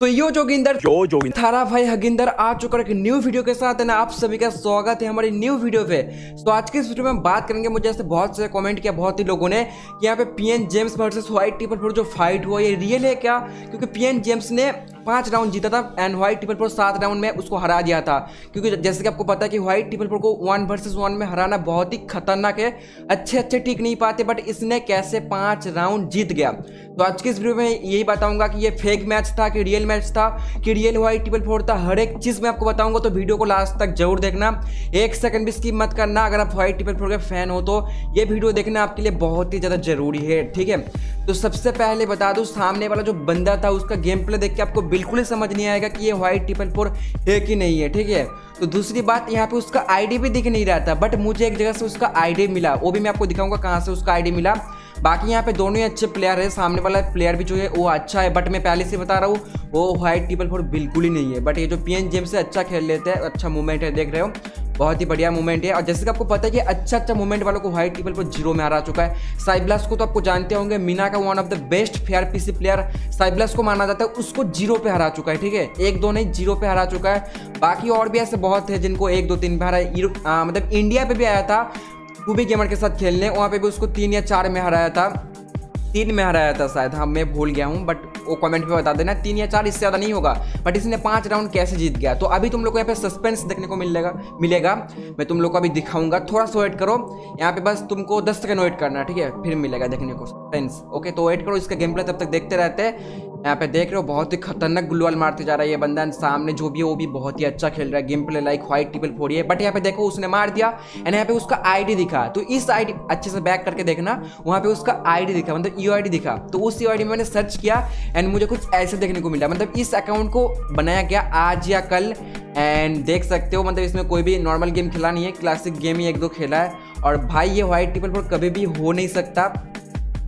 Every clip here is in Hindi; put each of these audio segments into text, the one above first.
तो यो जोगिंदर यो जोगिंदर थारा भाई हगिंदर आ चुका है एक न्यू वीडियो के साथ है ना आप सभी का स्वागत है हमारी न्यू वीडियो पे। तो आज के इस वीडियो में बात करेंगे मुझे ऐसे बहुत से कमेंट किया बहुत ही लोगों ने कि यहाँ पे P N James versus White triple four जो फाइट हुआ ये रियल है क्या? क्योंकि पीएन जेम्स ने पाँच राउंड जीता था एंड व्हाइट ट्रिपल फोर सात राउंड में उसको हरा दिया था। क्योंकि जैसे कि आपको पता है कि व्हाइट ट्रिपल फोर को वन वर्सेस वन में हराना बहुत ही खतरनाक है अच्छे अच्छे टिक नहीं पाते बट इसने कैसे पाँच राउंड जीत गया? तो आज के इस वीडियो में यही बताऊँगा कि ये फेक मैच था कि रियल मैच था कि रियल व्हाइट ट्रिपल फोर था। हर एक चीज़ मैं आपको बताऊँगा तो वीडियो को लास्ट तक ज़रूर देखना। एक सेकंड भी स्किप मत करना, अगर आप व्हाइट ट्रिपल फोर के फ़ैन हो तो ये वीडियो देखना आपके लिए बहुत ही ज़्यादा ज़रूरी है, ठीक है? तो सबसे पहले बता दूँ, सामने वाला जो बंदा था, उसका गेम प्ले देख के आपको बिल्कुल ही समझ नहीं आएगा कि ये व्हाइट ट्रिपल फोर है कि नहीं है, ठीक है? तो दूसरी बात, यहाँ पे उसका आईडी भी दिख नहीं रहा था बट मुझे एक जगह से उसका आईडी मिला। वो भी मैं आपको दिखाऊँगा कहाँ से उसका आईडी मिला। बाकी यहाँ पे दोनों ही अच्छे प्लेयर है। सामने वाला प्लेयर भी जो है, वो अच्छा है बट मैं पहले से बता रहा हूँ, वो व्हाइट ट्रिपल फोर बिल्कुल ही नहीं है। बट ये जो पी एन से अच्छा खेल लेते हैं अच्छा मूवमेंट है, देख रहे हो। बहुत ही बढ़िया मूवमेंट है। और जैसे कि आपको पता है कि अच्छा अच्छा मूवमेंट वालों को व्हाइट ट्रिपल पर ज़ीरो में हरा चुका है। साइब्लास को तो आपको जानते होंगे मीना का one of the best fire PC player साइब्लास को माना जाता है, उसको ज़ीरो पे हरा चुका है, ठीक है? एक दो नहीं ज़ीरो पे हरा चुका है। बाकी और भी ऐसे बहुत है जिनको एक दो तीन पे हरा मतलब इंडिया पे भी आया था टूबी गेमर के साथ खेलने, वहाँ पे भी उसको तीन या चार में हराया था। तीन में हराया था शायद हाँ मैं भूल गया हूँ बट वो कमेंट पे बता देना, तीन या चार इससे ज़्यादा नहीं होगा। बट इसने पाँच राउंड कैसे जीत गया? तो अभी तुम लोग को यहाँ पे सस्पेंस देखने को मिलेगा मिलेगा। मैं तुम लोग को अभी दिखाऊँगा, थोड़ा सा वेट करो। यहाँ पे बस तुमको दस सेकंड वेट करना ठीक है? फिर मिलेगा देखने को सस्पेंस ओके तो वेट करो, इसका गेम प्ले तब तक देखते रहते हैं। यहाँ पे देख रहे हो, बहुत ही खतरनाक गुलवाल मारते जा रहा है ये बंदा। सामने जो भी है, वो भी बहुत ही अच्छा खेल रहा है। Game play like White triple four है। बट यहाँ पे देखो, उसने मार दिया। एंड यहाँ पे उसका आईडी दिखा। तो इस आईडी अच्छे से बैक करके देखना। वहाँ पे उसका आईडी दिखा मतलब यू आई दिखा। तो उस यू आई में मैंने सर्च किया। एंड मुझे कुछ ऐसे देखने को मिला। मतलब इस अकाउंट को बनाया गया आज या कल। एंड देख सकते हो मतलब इसमें कोई भी नॉर्मल गेम खेला नहीं है। क्लासिक गेम ही एक दो खेला है। और भाई, ये व्हाइट टिपल फोर कभी भी हो नहीं सकता।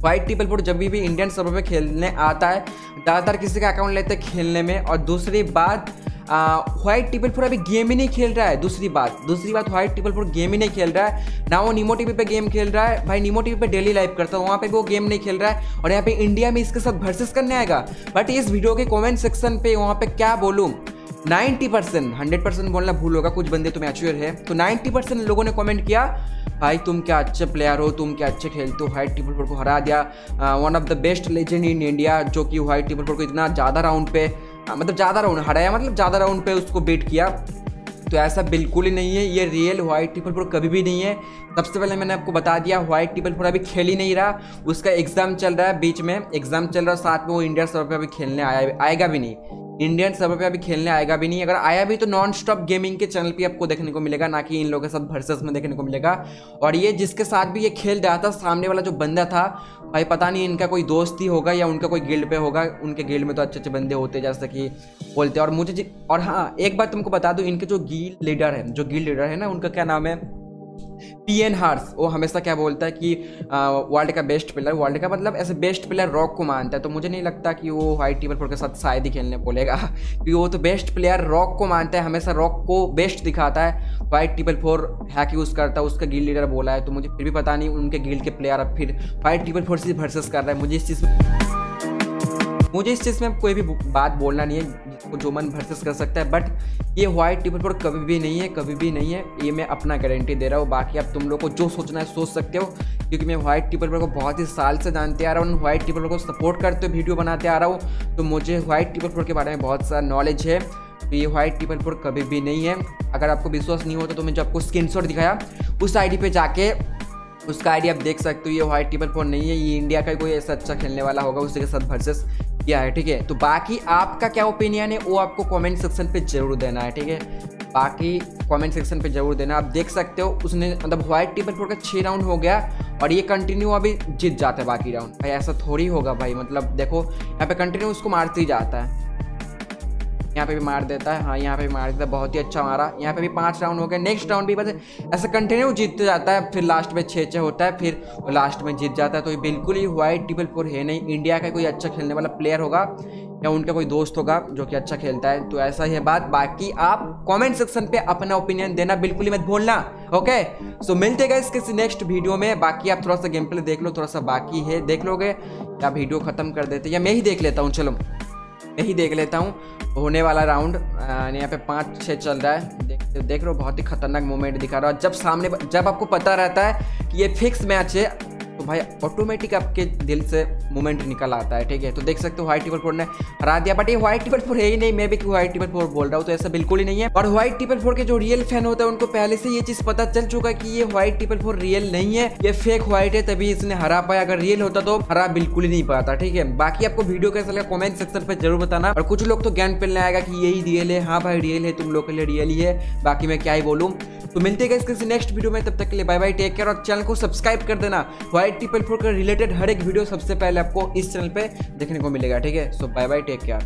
व्हाइट ट्रिपल फोर जब भी इंडियन सर्वर में खेलने आता है, ज़्यादातर किसी का अकाउंट लेते हैं खेलने में। और दूसरी बात व्हाइट ट्रिपल फोर अभी गेम ही नहीं खेल रहा है। दूसरी बात दूसरी बात व्हाइट ट्रिपल फोर गेम ही नहीं खेल रहा है। ना वो नीमो टीवी पे गेम खेल रहा है। भाई नीमो टीवी पे डेली लाइव करता है, वहाँ पे भी वो गेम नहीं खेल रहा है। और यहाँ पे इंडिया में इसके साथ वर्सेस करने आएगा। बट इस वीडियो के कॉमेंट सेक्शन पे वहाँ पे क्या बोलूँ? नाइन्टी परसेंट हंड्रेड परसेंट बोलना भूल होगा। कुछ बंदे तो मैच्योर है। तो नाइन्टी परसेंट लोगों ने कमेंट किया भाई, तुम क्या अच्छे प्लेयर हो, तुम क्या अच्छे खेलते हो? व्हाइट ट्रिपल फोर को हरा दिया। One of the best legend in India जो कि व्हाइट ट्रिपल फोर को इतना ज़्यादा राउंड पे मतलब ज़्यादा राउंड हराया मतलब ज़्यादा राउंड पे उसको बीट किया। तो ऐसा बिल्कुल ही नहीं है, ये रियल व्हाइट ट्रिपल फोर कभी भी नहीं है। सबसे पहले मैंने आपको बता दिया व्हाइट ट्रिपल फोर अभी खेल ही नहीं रहा। उसका एग्ज़ाम चल रहा है बीच में। एग्ज़ाम चल रहा है, साथ में वो इंडिया सर्वर पे अभी खेलने आया, आएगा भी नहीं। इंडियन सर्वर पे अभी खेलने आएगा भी नहीं। अगर आया भी तो नॉन स्टॉप गेमिंग के चैनल पे आपको देखने को मिलेगा, ना कि इन लोगों के साथ वर्सेस में देखने को मिलेगा। और ये जिसके साथ भी ये खेल रहा था, सामने वाला जो बंदा था, भाई पता नहीं इनका कोई दोस्त ही होगा या उनका कोई गिल्ड पे होगा। उनके गिल्ड में तो अच्छे अच्छे बंदे होते जैसे कि बोलते और मुझे और हाँ एक बात तुमको बता दूँ, इनके जो गिल लीडर है, जो गिल लीडर है ना, उनका क्या नाम है? पी एन हार्स वो हमेशा क्या बोलता है कि वर्ल्ड का बेस्ट प्लेयर वर्ल्ड का मतलब ऐसे बेस्ट प्लेयर रॉक को मानता है तो मुझे नहीं लगता कि वो वाइट टीबल फोर के साथ शायद ही खेलने बोलेगा। क्योंकि वो तो बेस्ट प्लेयर रॉक को मानता है, हमेशा रॉक को बेस्ट दिखाता है। White triple four hack use करता है, उसका गिल लीडर बोला है तो मुझे फिर भी पता नहीं उनके गिल के प्लेयर अब फिर वाइट टीबल फोर से वर्सेस कर रहा है। मुझे इस चीज़ में मुझे इस चीज़ में कोई भी बात बोलना नहीं है, जिसको जो मन वर्सेस कर सकता है बट ये व्हाइट ट्रिपल फोर कभी भी नहीं है, कभी भी नहीं है। ये मैं अपना गारंटी दे रहा हूँ। बाकी आप तुम लोग को जो सोचना है, सोच सकते हो, क्योंकि मैं व्हाइट ट्रिपल फोर को बहुत ही साल से जानते आ रहा हूँ व्हाइट ट्रिपल फोर को सपोर्ट करते हुए वीडियो बनाते आ रहा हूँ। तो मुझे व्हाइट ट्रिपल फोर के बारे में बहुत सारा नॉलेज है। तो ये व्हाइट ट्रिपल फोर कभी भी नहीं है। अगर आपको विश्वास नहीं होता तो मैं जो आपको स्क्रीन दिखाया, उस आई पे जाके उसका आईडी आप देख सकते हो। ये व्हाइट ट्रिपल फोर नहीं है, ये इंडिया का कोई ऐसा अच्छा खेलने वाला होगा उसके साथ वर्सेस किया है ठीक है? तो बाकी आपका क्या ओपिनियन है, वो आपको कमेंट सेक्शन पे ज़रूर देना है, ठीक है? बाकी कमेंट सेक्शन पे ज़रूर देना। आप देख सकते हो, उसने मतलब व्हाइट टेबल फोर का छः राउंड हो गया और ये कंटिन्यू अभी जीत जाता है बाकी राउंड भाई, ऐसा थोड़ी होगा भाई मतलब देखो, यहाँ पे कंटिन्यू उसको मारते ही जाता है। यहाँ पे भी मार देता है। हाँ यहाँ पे भी मार देता है। बहुत ही अच्छा मारा। यहाँ पे भी पाँच राउंड हो गए। नेक्स्ट राउंड भी बस ऐसा कंटिन्यू जीतते जाता है। फिर लास्ट में छः छः होता है। फिर लास्ट में जीत जाता है। तो ये बिल्कुल ही वाइट ट्रिपल फोर है नहीं। इंडिया का कोई अच्छा खेलने वाला प्लेयर होगा या उनका कोई दोस्त होगा जो कि अच्छा खेलता है। तो ऐसा ही है बात। बाकी आप कमेंट सेक्शन पे अपना ओपिनियन देना। बिल्कुल ही मत भूलना। ओके सो मिलते गए किसी नेक्स्ट वीडियो में। बाकी आप थोड़ा सा गेम प्ले देख लो। थोड़ा सा बाकी है। देख लोगे। या वीडियो खत्म कर देते या मैं ही देख लेता हूँ। चलो। यही देख लेता हूँ। होने वाला राउंड यहाँ पे पाँच, छः चल रहा है। देख देख रहे हो, बहुत ही खतरनाक मोमेंट दिखा रहा है। जब सामने, जब आपको पता रहता है कि ये फिक्स मैच है तो भाई ऑटोमेटिक आपके दिल से मोमेंट निकल आता है, ठीक है? तो देख सकते हो व्हाइट टिपल फोर ने हरा दिया बट ये व्हाइट टिपल फोर है ही नहीं, मैं भी व्हाइट टिपल फोर बोल रहा हूँ तो ऐसा बिल्कुल ही नहीं है। और व्हाइट टिपल फोर के जो रियल फ़ैन होते हैं, उनको पहले से ये चीज़ पता चल चुका कि ये व्हाइट टिपल फोर रियल नहीं है, ये फेक व्हाइट है, तभी इसने हरा पाया। अगर रियल होता तो हरा बिल्कुल ही नहीं पाता, ठीक है? बाकी आपको वीडियो कैसा लगा कॉमेंट सेक्शन पर ज़रूर बताना। और कुछ लोग तो ज्ञान पेलने आएगा कि यही रियल है। हाँ भाई रियल है, तुम लोग के लिए रियल ही है। बाकी मैं क्या ही बोलूँ? तो मिलते हैं किसी नेक्स्ट वीडियो में, तब तक के लिए बाय बाय टेक केयर और चैनल को सब्सक्राइब कर देना। व्हाइट ट्रिपल फोर के रिलेटेड हर एक वीडियो सबसे पहले आपको इस चैनल पे देखने को मिलेगा, ठीक है? So bye bye take care